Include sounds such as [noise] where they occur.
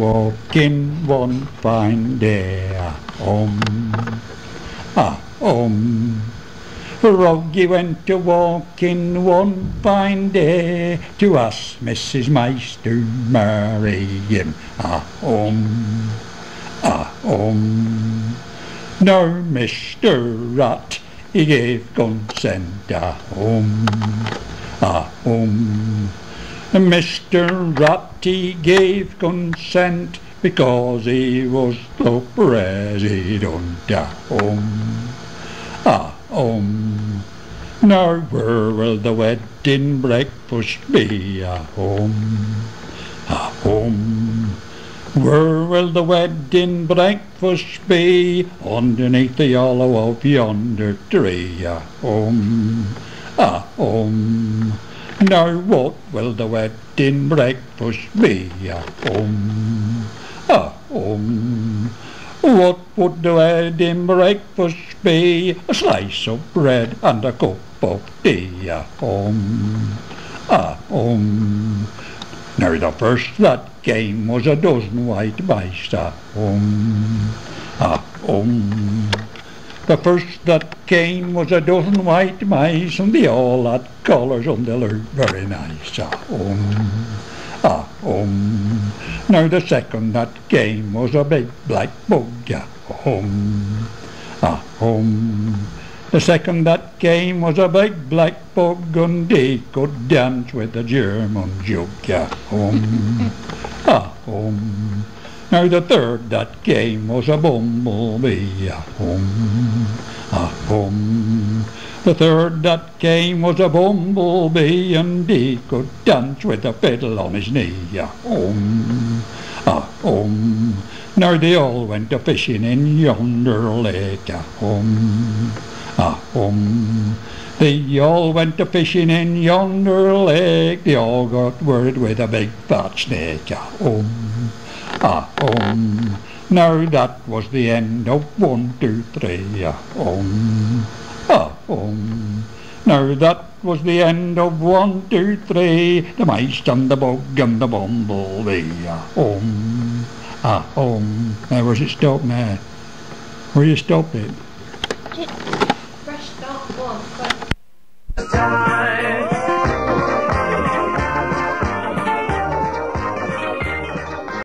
walking one fine day, home, ah, home. Froggie went to walking one fine day to ask Mrs. Mice to marry him, ah, home, ah, home. Now Mr. Rat, he gave consent, ah, home, ah, home. Mr. Ratty gave consent because he was the president. Um, ah, um. Now where will the wedding breakfast be? Ah, um, ah, um. Where will the wedding breakfast be? Underneath the hollow of yonder tree. Ah, um, ah, um. Now what will the wedding breakfast be? Um, ah, um. What would the wedding breakfast be? A slice of bread and a cup of tea. Um, ah, um. Now the first that came was a dozen white mice. Um, ah, um. The first that came was a dozen white mice, and they all had collars and they looked very nice. Ah, um, ah, um. Now the second that came was a big black bug. Ah, um, ah, um. The second that came was a big black bug, and he could dance with the German jug. Ah, um, [laughs] ah, um. Now the third that came was a bumblebee, oh, a hum, a hum. The third that came was a bumblebee, oh, and he could dance with a fiddle on his knee, a hum, a hum. Now they all went a fishing in yonder lake, a hum, a hum. They all went a fishing in yonder lake, they all got worried with a big fat snake, a hum. Ah, um. Now that was the end of one, two, three. Ah, um. Ah, um. Now that was the end of one, two, three. The mice and the bug and the bumblebee. Ah, um. Ah, um. Now where's it stop now? Where you stop it? one,